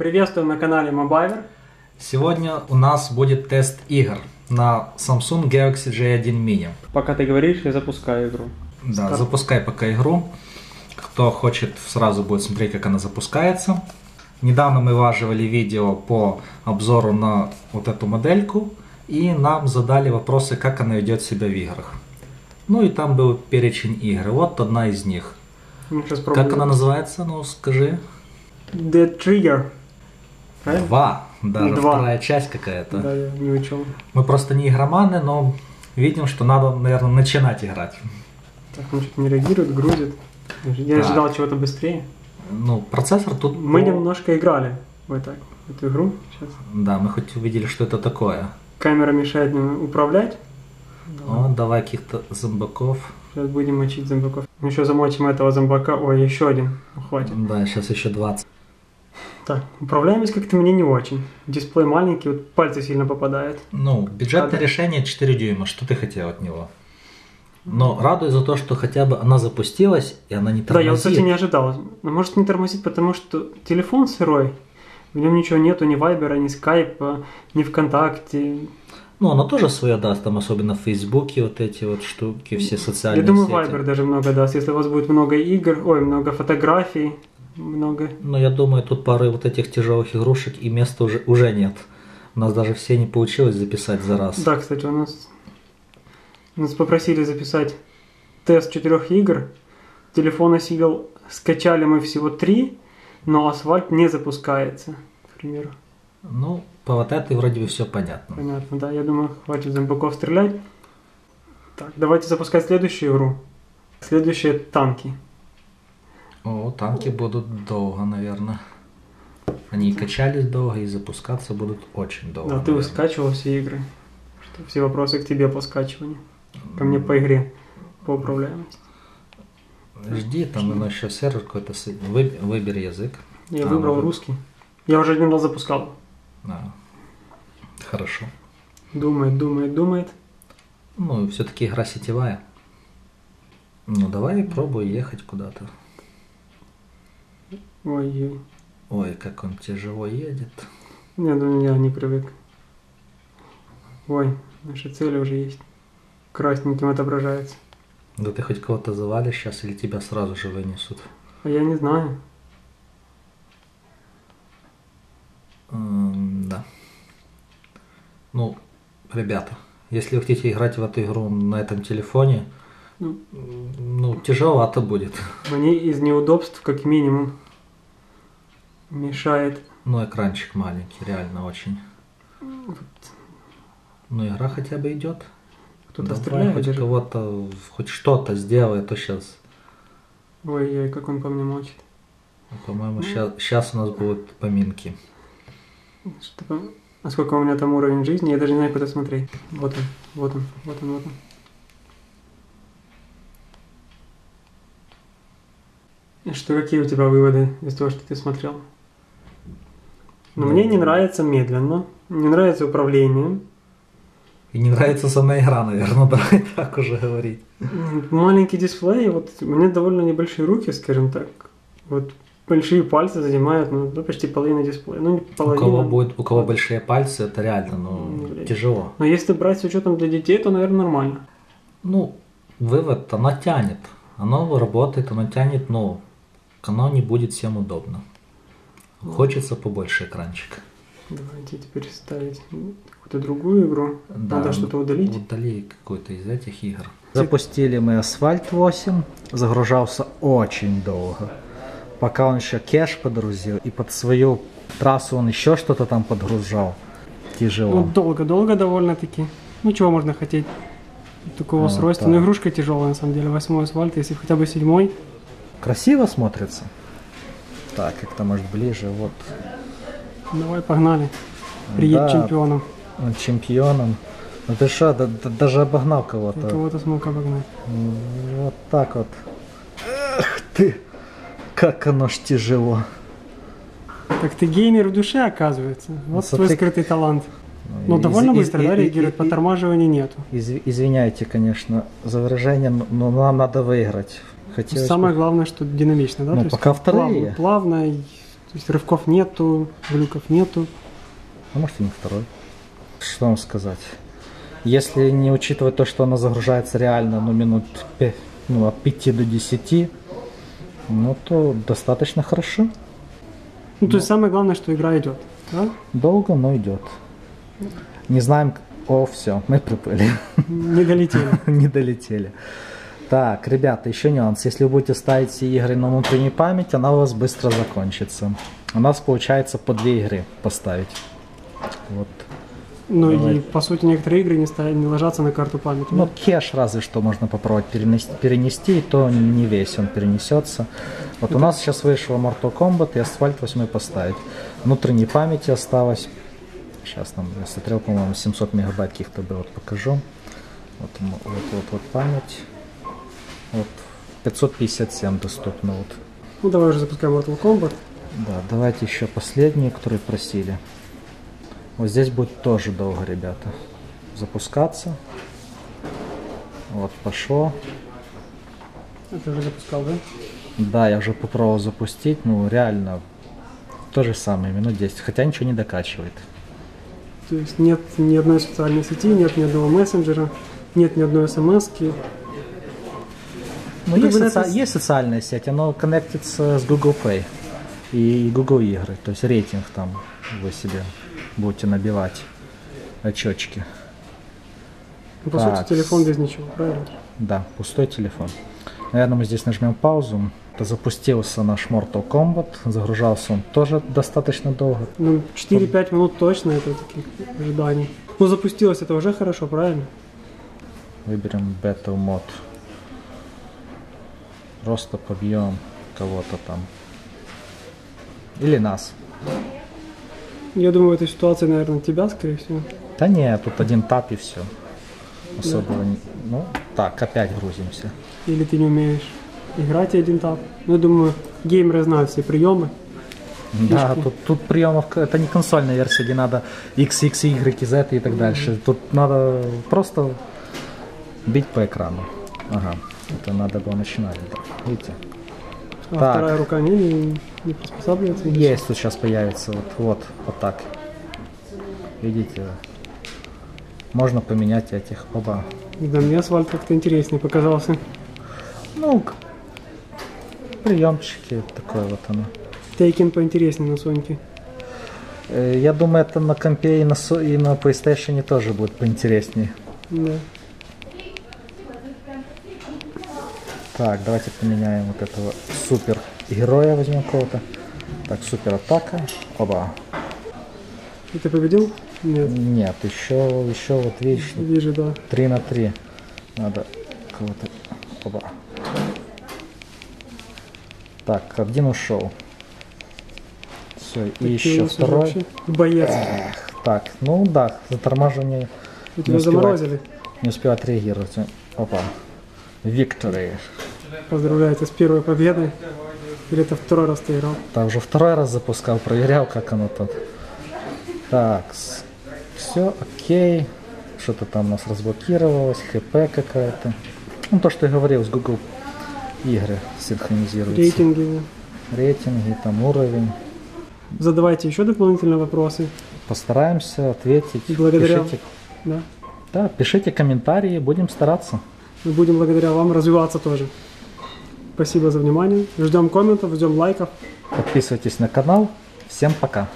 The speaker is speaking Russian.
Приветствую на канале Mobile. Сегодня у нас будет тест игр на Samsung Galaxy J1 Mini. Пока ты говоришь, я запускаю игру. Да, Скар- запускай пока игру. Кто хочет, сразу будет смотреть, как она запускается. Недавно мы важивали видео по обзору на вот эту модельку, и нам задали вопросы, как она ведет себя в играх. Ну и там был перечень игр. Вот одна из них. Ну. Как она называется? Ну, скажи. Dead Trigger. Правильно? Два. Даже Два. вторая часть какая-то. Да, я не учел. Мы просто не игроманы, но видим, что надо, наверное, начинать играть. Так, он что-то не реагирует, грузит. Я Так. ожидал чего-то быстрее. Ну, процессор тут... Мы по- немножко играли в это- эту игру. Сейчас. Да, мы хоть увидели, что это такое. Камера мешает мне управлять. О, давай каких-то зомбаков. Сейчас будем мочить зомбаков. Еще замочим этого зомбака. Ой, еще один. Ну, хватит. Да, сейчас еще 20. Так, управляемость как-то мне не очень. Дисплей маленький, вот пальцы сильно попадают. Ну, бюджетное Ладно. решение 4 дюйма. Что ты хотел от него? Но радует за то, что хотя бы она запустилась, и она не Да, тормозит. я, вот, кстати, не ожидал. Но может не тормозит, потому что телефон сырой. В нем ничего нету, ни Вайбера, ни Скайпа, ни ВКонтакте. Ну, она тоже свое даст, там особенно в Фейсбуке вот эти вот штуки, все социальные Я думаю, сети. Вайбер даже много даст. Если у вас будет много игр, ой, много фотографий, много... Но я думаю, тут пары вот этих тяжелых игрушек и места уже, уже нет. У нас даже все не получилось записать за раз. Да, кстати, у нас... Нас попросили записать тест четырех игр. Телефон осилил, скачали мы всего три, но асфальт не запускается, к примеру. Ну, по вот этой вроде бы все понятно. Понятно, да. Я думаю, хватит зомбаков стрелять. Так, давайте запускать следующую игру. Следующие танки. О, танки будут долго, наверное. Они и качались долго, и запускаться будут очень долго. Да, ты наверное. скачивал все игры. Что все вопросы к тебе по скачиванию. Ко мне по игре, по управляемости. Жди, там ну, еще сервер какой-то. Вы- выбери язык. Я А, выбрал ну, русский. Я уже один раз запускал. Да. Хорошо. Думает, думает, думает. Ну, все-таки игра сетевая. Ну, давай пробуй ехать куда-то. Ой-ой. Ой, как он тяжело едет. Нет, ну я не привык. Ой, наши цели уже есть. Красненьким отображается. Да ты хоть кого-то завалишь сейчас или тебя сразу же вынесут? А я не знаю. М, Да. Ну, ребята, если вы хотите играть в эту игру на этом телефоне, Ну. ну, тяжеловато будет. Мне из неудобств, как минимум, мешает. Ну, экранчик маленький, реально очень. Ну, игра хотя бы идет. Кто-то стреляет хоть кого-то, хоть что-то сделай, а то сейчас, Ой-ой, как он по мне мочит. по-моему, сейчас, у нас будут поминки. Что А сколько у меня там уровень жизни, я даже не знаю, куда смотреть. Вот он, вот он, вот он, вот он. И что, какие у тебя выводы из того, что ты смотрел? Ну, Ну, мне не нравится медленно, не нравится управление. И не нравится сама игра, наверное, давай так уже говорить. Маленький дисплей, вот у меня довольно небольшие руки, скажем так. Вот большие пальцы занимают, ну, ну, почти половина дисплея. Ну, не У половина. кого, будет, у кого большие пальцы, это реально, ну, Не влияет. тяжело. Но если брать с учетом для детей, то, наверное, нормально. Ну, вывод, оно тянет. Оно работает, оно тянет, но оно не будет всем удобно. Хочется побольше экранчика. Давайте теперь ставить какую-то другую игру. Да, Надо что-то удалить. Удали какой-то из этих игр. Запустили мы Асфальт 8. Загружался очень долго. Пока он еще кеш подгрузил, и под свою трассу он еще что-то там подгружал. Тяжело. Ну, долго-долго довольно-таки. Ну, чего можно хотеть? Такого Вот устройства. так. Ну, игрушка тяжелая, на самом деле. Восьмой асфальт, если хотя бы седьмой. Красиво смотрится. Так, как-то может ближе. Вот Давай, погнали. Приедь Да. чемпионом. он чемпионом. Ну ты что, да- да- даже обогнал кого-то. Кого-то смог обогнать. Вот так вот. Эх ты, как оно ж тяжело. Так ты геймер в душе, оказывается. Вот смотри, твой скрытый талант. Ну, из- довольно из- быстро, и- да, реагирует, подтормаживания нету. Изв- Извиняйте, конечно, за выражение, но нам надо выиграть. Хотелось Самое бы- главное, что динамично, да? Ну, То есть пока вторые. Плавно, плавно То есть рывков нету, глюков нету. А может и не второй. Что вам сказать? Если не учитывать то, что она загружается реально ну, минут 5, ну, от 5 до 10, ну то достаточно хорошо. Ну, то есть самое главное, что игра идет. Да? Долго, но идет. Не знаем... О, все, мы приплыли. Не долетели. Не долетели. Так, ребята, еще нюанс. Если вы будете ставить игры на внутреннюю память, она у вас быстро закончится. У нас получается по две игры поставить. Вот. Ну Давай. и по сути некоторые игры не, ставят, не ложатся на карту памяти. Ну, да? кеш разве что можно попробовать перенести, перенести, и то не весь он перенесется. Вот у нас сейчас вышло Mortal Kombat и Asphalt 8 поставить. Внутренней памяти осталось, сейчас там, я смотрел, по-моему, 700 мегабайт каких-то было, вот покажу. Вот, вот, вот, вот память. Вот 557 доступно. Вот. Ну давай уже запускаем Mortal Kombat. Да, давайте еще последние, которые просили. Вот здесь будет тоже долго, ребята. Запускаться. Вот, пошло. Это уже запускал, да? Да, я уже попробовал запустить, ну реально то же самое, минут 10, хотя ничего не докачивает. То есть нет ни одной социальной сети, нет ни одного мессенджера, нет ни одной смс -ки. Ну, Ну, есть, соци- это- есть социальная сеть, оно коннектится с Google Play и Google игры, то есть рейтинг там вы себе будете набивать очечки. Ну, по Так. сути, телефон без ничего, правильно? Да, пустой телефон. Наверное, мы здесь нажмем паузу. Запустился наш Mortal Kombat, загружался он тоже достаточно долго. Ну, 4-5 минут точно это таких ожиданий. Ну, запустилось это уже хорошо, правильно? Выберем Battle мод. Просто побьем кого-то там. Или нас. Я думаю, в этой ситуации, наверное, тебя, скорее всего. Да не, тут один тап и все. Особо не- Ну, так, опять грузимся. Или ты не умеешь играть один тап. Ну, я думаю, геймеры знают все приемы. Да, Фишки. тут, тут приемов, это не консольная версия, где надо X, X, Y, Z и так дальше. Тут надо просто бить по экрану. Ага, это надо было начинать. Видите? А Так. вторая рука не, не, не приспосабливается. Есть, тут сейчас появится вот, вот, вот так. Видите? Можно поменять этих оба. Да, мне асфальт как-то интереснее показался. Ну, приемчики, такое вот оно. Тейкен поинтереснее на Соньке. Э, Я думаю, это на компе и на, и на PlayStation тоже будет поинтереснее. Да. Так, давайте поменяем вот этого супер героя возьмем кого-то. Так, супер атака. Оба. И ты победил? Нет. Нет, еще, еще вот видишь, Вижу, да. 3 на 3. Надо кого-то. Оба. Так, один ушел. Все, и еще второй. вообще. Боец. Эх, так, ну да, затормаживание тебя успевает. заморозили. не успевает реагировать. Опа. Victory. Поздравляю тебя с первой победой. Или это второй раз ты играл? Так, уже второй раз запускал, проверял, как оно тут. Так, все, окей. Что-то там у нас разблокировалось, хп какая-то. Ну, то, что я говорил, с Google игры синхронизируются. Рейтинги. Рейтинги, там уровень. Задавайте еще дополнительные вопросы. Постараемся ответить. И благодаря- Пишите, Да. да, пишите комментарии, будем стараться. Мы будем благодаря вам развиваться тоже. Спасибо за внимание. Ждем комментов, ждем лайков. Подписывайтесь на канал. Всем пока.